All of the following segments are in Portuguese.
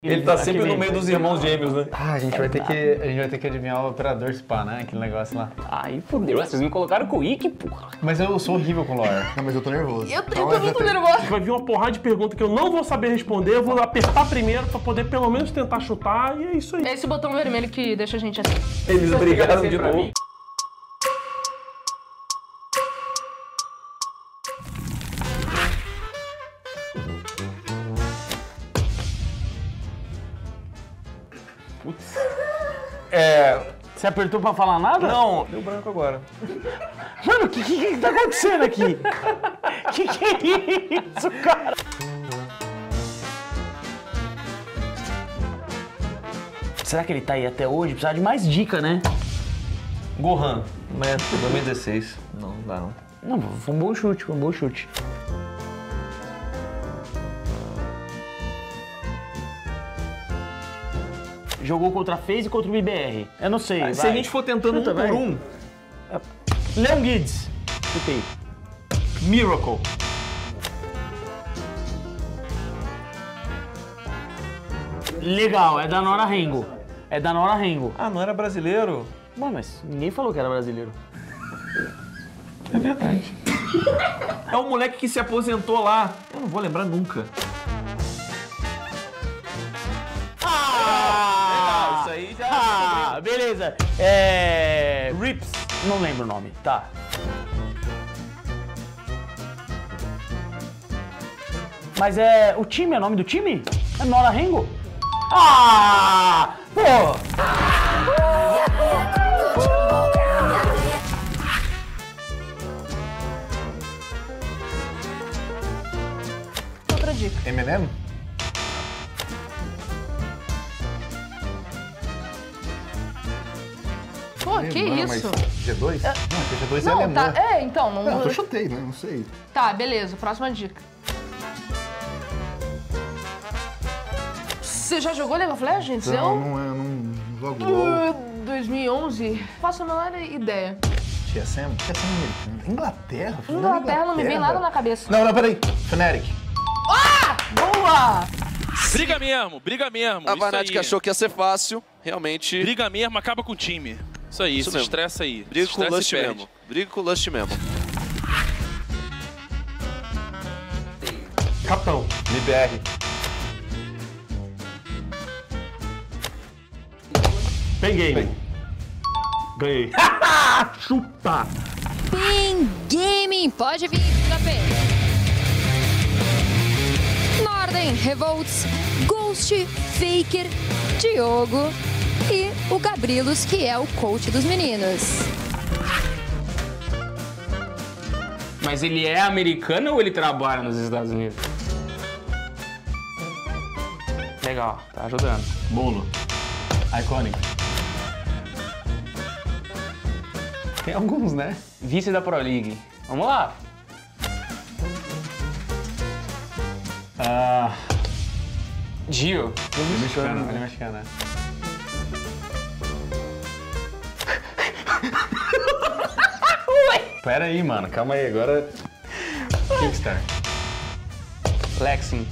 Ele tá sempre no meio dos irmãos gêmeos, né? Ah, a gente vai ter que, a gente vai ter que adivinhar o operador spa, né? Aquele negócio lá. Aí fodeu, vocês me colocaram com o Ike, porra. Mas eu sou horrível com lore. Não, mas eu tô nervoso. Eu, eu Então, tô já muito tem- nervosa. Vai vir uma porrada de pergunta que eu não vou saber responder, eu vou apertar primeiro pra poder pelo menos tentar chutar, e é isso aí. É esse botão vermelho que deixa a gente assim. Eles brigaram de novo. Mim. É. Você apertou pra falar nada? Não, deu branco agora. Mano, o que, que, que tá acontecendo aqui? que que é isso, cara? Será que ele tá aí até hoje? Precisa de mais dica, né? Gohan. Mas 2016. Não, não dá não. Não, foi um bom chute, foi um bom chute. Jogou contra a FaZe e contra o BBR. Eu não sei. Se vai. a gente for tentando Chuta, um vai. por um, Leon Guides. Chutei. Miracle. Legal, é da Nora Rengo. É da Nora Rengo. Ah, não era brasileiro? Bom, mas ninguém falou que era brasileiro. É o moleque que se aposentou lá. Eu não vou lembrar nunca. Beleza. É. Rips. Não lembro o nome. Tá. Mas é. O time, é o nome do time? É Nora Rengo? Ah! Pô! Outra dica. Eminem? G2? Não, porque G2 é Não, alemã. tá. É, então, não. Não, eu chutei, né? Não sei. Tá, beleza. Próxima dica. Você já jogou League of Legends? Não, Eu? não, é, não jogo LOL. Uh, 2011? Faço a menor ideia. TSM? TSM americano. Inglaterra? Foi na Inglaterra não me vem Inglaterra. nada na cabeça. Não, não, peraí. Fnatic. Boa! Briga mesmo, briga mesmo. A aí. achou que ia ser fácil, realmente. Briga mesmo, acaba com o time. Isso aí, Isso se mesmo. estressa aí. Briga Se com o Lust mesmo. Briga com o Lust mesmo. Capitão. MBR. Pen Game. Ganhei. Chupa! Pin Gaming, pode vir, JP. Norden, Revolts, Ghost, Faker, Diogo e o Gabrilos, que é o coach dos meninos. Mas ele é americano ou ele trabalha nos Estados Unidos? Legal, tá ajudando. Bolo. Iconic. Tem alguns, né? Vice da Pro League. Vamos lá. Ah, Gio. ele é mexicano, ele é mexicano, né? Pera aí, mano. Calma aí. Agora... Kickstar. Lexing.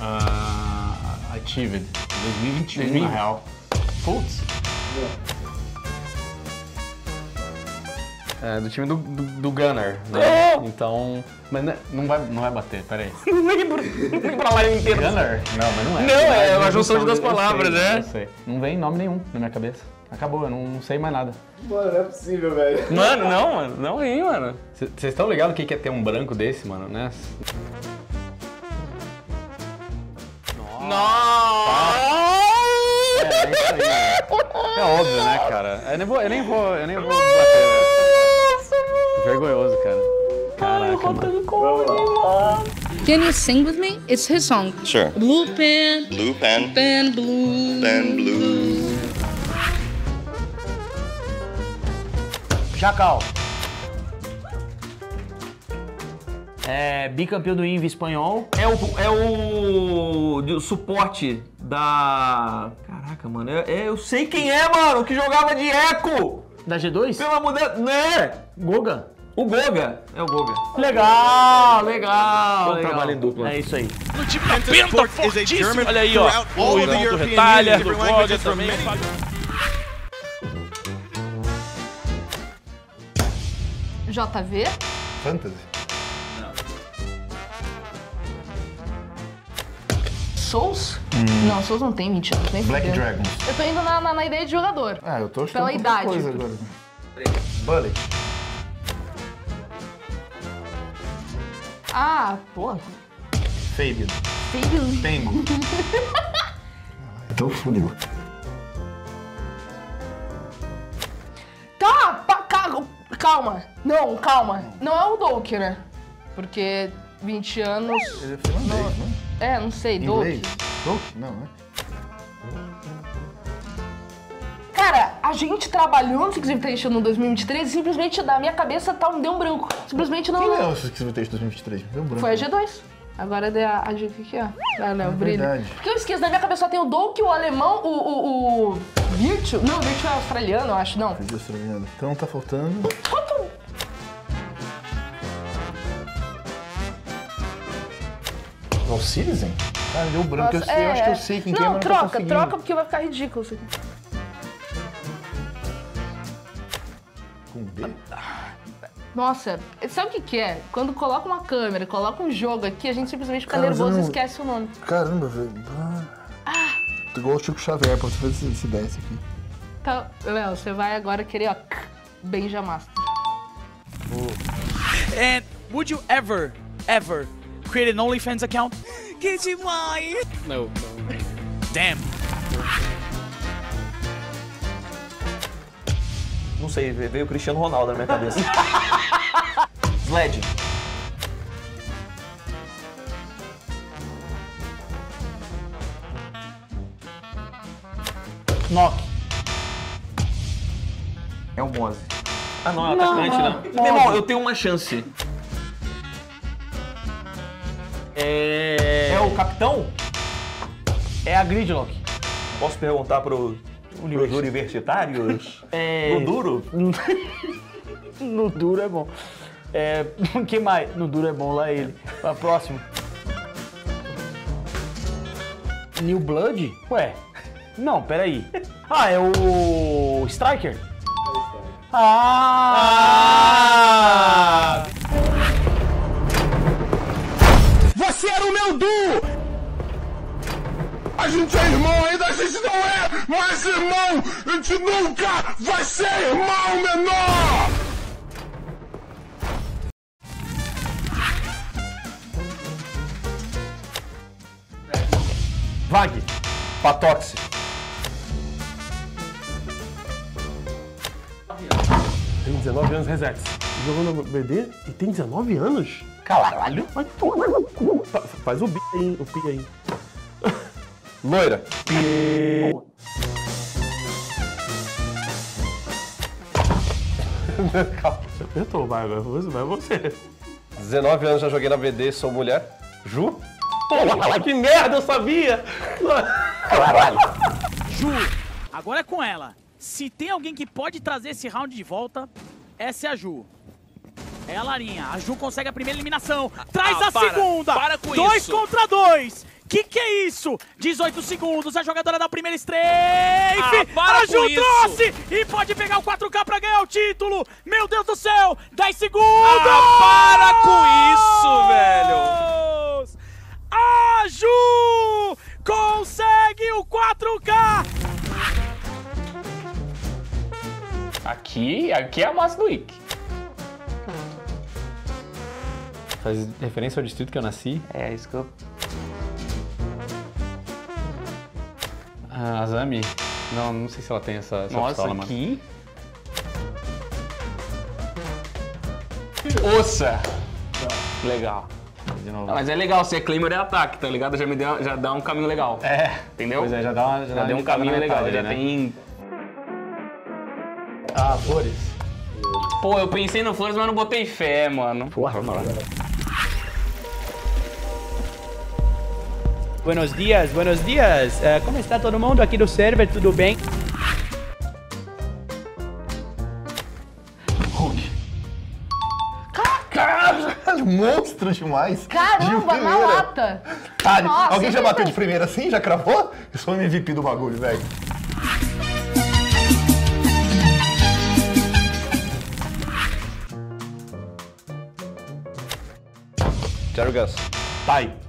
Ah, Achieved. 2021, 2020. na real. Putz. É, do time do, do, do Gunner, né? Então... Mas não- não vai, não vai bater, pera aí. Não lembro. Não lembro a live inteira. Gunner? Não, mas não é. Não, é uma eu junção de duas sei, palavras, né? eu sei. Não vem nome nenhum na minha cabeça. Acabou, eu não, não sei mais nada. Mano, não é possível, velho. Mano, não, mano. Não ri, mano. Vocês estão ligados o que que é ter um branco desse, mano, né? É, é isso aí. né? É óbvio, né, cara? Eu nem vou, eu nem vou, eu nem vou. Vergonhoso, cara. Caraca, mano. Can you sing with me? It's his song. Sure. Blue pen, Blue pen, pen blue. pen blue. Jacal. É bicampeão do Invi espanhol. É o, é o de- suporte da. Caraca, mano. É, é- eu sei quem é, mano, que jogava de eco! Da G2? Pelo amor de Deus. Né? Goga. O Goga. É o Goga. Legal, legal. Bom legal. trabalho em dupla. É isso aí. No time da Penta, fortíssimo. Olha aí, ó. O irmão do Retalha, do Goga também. JV? Fantasy. Souls? Não, Souls não tem 20 anos, nem Black fudendo. Dragons. Eu tô indo na, na, na ideia de jogador. Ah, eu tô achando Pela idade. coisa agora. Bullet. Ah, pô. Fabian. Fabian. Pengo. tô fudido. Tá, pa- ca- calma. Não, calma. Não é o Doke, né? Porque 20 anos. Ele é finlandês, né? É, não sei. Doke. Doke? Não, né? Cara, a gente trabalhou no Six Invitation no 2023 e simplesmente da minha cabeça tá, deu um branco. Simplesmente não. Quem é o Six Invitation 2023? Deu branco. Foi a G2. Agora é a, a G. O que, que é? Ah, não, o brilho. verdade. Porque eu esqueço, na minha cabeça só tem o Doke, o alemão, o. o, o. Não, o Virtue é australiano, eu acho, não. Perdi australiano. Então tá faltando. O Citizen? Cara, deu branco. eu, Nossa, eu é, acho que eu é. sei quem não, é, mas não troca, conseguindo. troca, porque vai ficar ridículo isso aqui. Com B? Nossa, sabe o que, que é? Quando coloca uma câmera, coloca um jogo aqui, a gente simplesmente fica Cara, mas eu nervoso e não- esquece o nome. Caramba, velho. Ah. Tô igual o Chico Xavier pra você ver se, se desce aqui. Então, Léo, você vai agora querer, ó, Benja Master. And would you ever, ever create an OnlyFans account? Que demais! No. Damn. Não sei, veio o Cristiano Ronaldo na minha cabeça. Sled. Knock. É o Mose. Ah, não, é o atacante, não. Meu irmão, eu tenho uma chance. É. É o capitão? É a Gridlock. Posso perguntar pro, pros universitários? É. No duro? No duro é bom. É. O que mais? No duro é bom, lá ele. Pra próximo. New Blood? Ué. Não, peraí. Ah, é o. Striker? Ah! Você era o meu Du! A gente é irmão, ainda a gente não é mais irmão! A gente nunca vai ser irmão menor! Vag. Patox. Tem 19 anos, reset. Jogou no BD e tem 19 anos? Caralho. Faz o bi aí, o pi aí. Loira. Você apertou, vai, vai você. Vai você. 19 anos já joguei na BD, sou mulher. Ju? Porra, que merda, eu sabia! Ju, agora é com ela. Se tem alguém que pode trazer esse round de volta, essa é a Ju. É a Larinha. A Ju consegue a primeira eliminação. Traz ah, a para, segunda. para com dois isso. contra dois. Que que é isso? 18 segundos. A jogadora da primeira strafe. Ah, para a Ju com isso. trouxe e pode pegar o 4K pra ganhar o título. Meu Deus do céu. 10 segundos. Ah, para com isso, velho. A Ju consegue o 4K. Aqui, aqui é a massa do Wick. Faz referência ao distrito que eu nasci. É, isso que eu. A Azami. Não, não sei se ela tem essa, essa Nossa, pistola, mano. aqui. Ossa! Legal. De novo. Mas é legal, se é claimer é ataque, tá ligado? Já me deu, já dá um caminho legal. É. Entendeu? Pois é, já dá uma. Já, Já dá deu um caminho legal, metade, já né? tem. Ah, flores. Pô, eu pensei no Flores, mas não botei fé, mano. Porra, vamos Buenos dias, buenos dias. Eh, como está todo mundo aqui do server? Tudo bem? monstro demais. Caramba, de na lata. Ah, Nossa, alguém já bateu de primeira assim? Já cravou? Eu sou o MVP do bagulho, velho. Jerry Gus. Pai.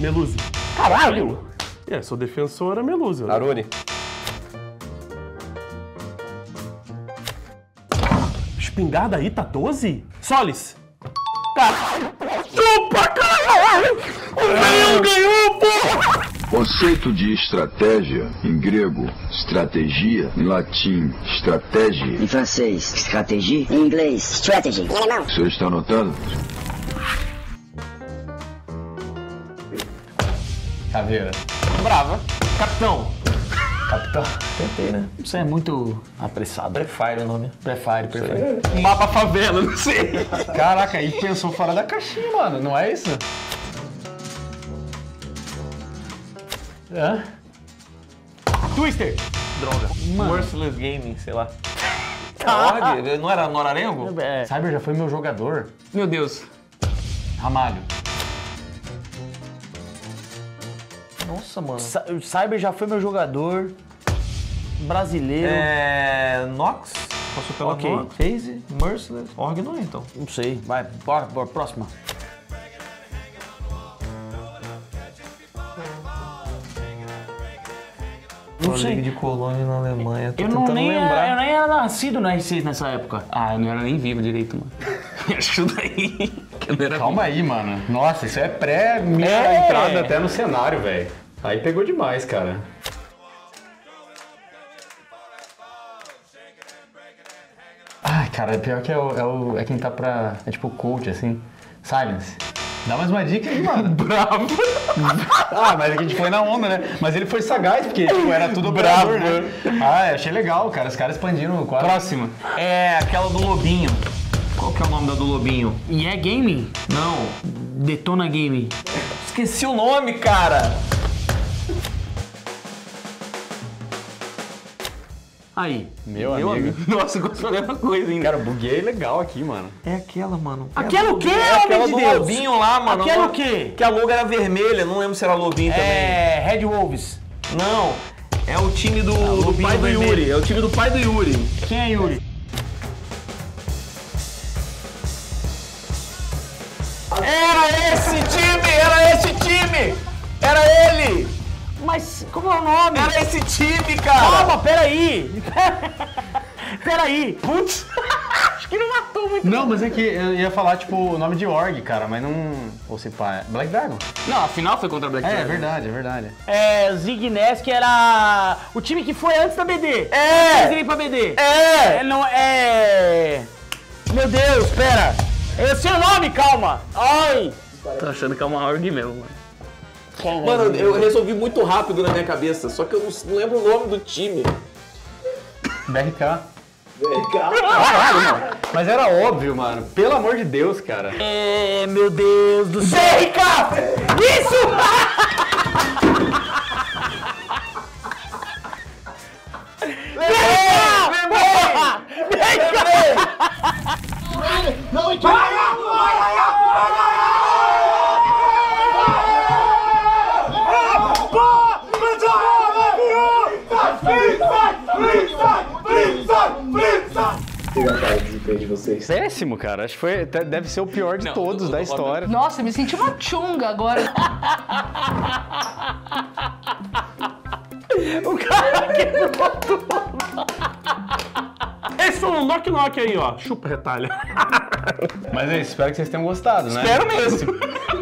Meluzi. Caralho! É, sou defensora Meluzi. né? Aruni. Espingarda Ita 12? Solis. Chupa, caralho! O Leão ganhou, porra! Conceito de estratégia, em grego, estratégia, em latim, estratégia. Em francês, stratégie. Em inglês, strategy. Em alemão. Você está anotando? Caveira. Brava. Capitão. Capitão. Tentei, né? Você é muito apressado. Prefire o nome. Prefire, prefere. Mapa favela, não sei. Caraca, aí pensou fora da caixinha, mano. Não é isso? Hã? Twister. Droga. Mano. Merciless Gaming, sei lá. Ah. Org? Não era Norarengo? É. Cyber já foi meu jogador. Meu Deus. Ramalho. Nossa, mano. O Cyber já foi meu jogador. Brasileiro. É. Nox? Passou pela Ok. Nox. Phase, Merciless. Org não é, então. Não sei. Vai, bora, bora. Próxima. Não sei. Liga de Colônia na Alemanha. Tô Eu não nem lembrar. era, eu nem era nascido no R6 nessa época. Ah, eu não era nem vivo direito, mano. Ajuda aí. Calma aí, mano. Nossa, isso é pré-minha É. entrada até no cenário, velho. Aí pegou demais, cara. Ai, cara, pior que é, o, é, o- é quem tá pra. É tipo coach, assim. Silence. Dá mais uma dica aí, mano. Bravo. ah, mas a gente foi na onda, né? Mas ele foi sagaz, porque tipo, era tudo Bravo. bravo, né? Ah, achei legal, cara. Os caras expandiram o quadro. Próxima. É aquela do Lobinho. Qual que é o nome da do Lobinho? E é Gaming? Não. Detona Gaming. Esqueci o nome, cara. Aí. Meu, Meu amigo. amigo. Nossa, gostou da mesma coisa ainda. Cara, buguei legal aqui, mano. É aquela, mano. Aquela o quê, É homem aquela de do Deus? Lobinho lá, mano. Aquela o quê? Que a logo era vermelha, não lembro se era Lobinho É. Red Wolves. também. Não. É o time do, do Lobinho pai do vermelho. Yuri. É o time do pai do Yuri. Quem é Yuri? Era esse time! Era esse time! Era ele! Como é o nome? Era esse time, cara! Calma, peraí. peraí. Putz. Acho que não matou muito. Não, mas é que eu ia falar, tipo, o nome de org, cara, mas não. Ou se pá. é Black Dragon? Não, a final foi contra a Black É, é Dragon. verdade, é verdade. É, Zig Ness, que era o time que foi antes da BD. É! Eles irem pra BD. É! É, não, é... Meu Deus, pera. Eu sei o nome, calma. Ai. Tô achando que é uma org mesmo, mano. Mano, eu resolvi muito rápido na minha cabeça, só que eu não, não lembro o nome do time. BRK. Caralho, mano. Mas era óbvio, mano. Pelo amor de Deus, cara. É, meu Deus do céu. BRK! Isso! Péssimo, cara. Acho que foi, deve ser o pior de todos da história. Nossa, me senti uma chunga agora. O cara quebrou tudo. Esse foi um knock-knock aí, ó. Chupa, retalha. Mas é isso, espero que vocês tenham gostado, né? Espero mesmo.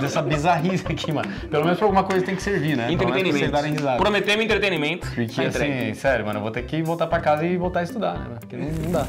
Dessa bizarrice aqui, mano. Pelo menos pra alguma coisa tem que servir, né? Menos pra vocês Entretenimento. darem risada. Prometemos entretenimento. Porque Tá assim, sério, mano, eu vou ter que voltar pra casa e voltar a estudar, né? Porque não, não dá.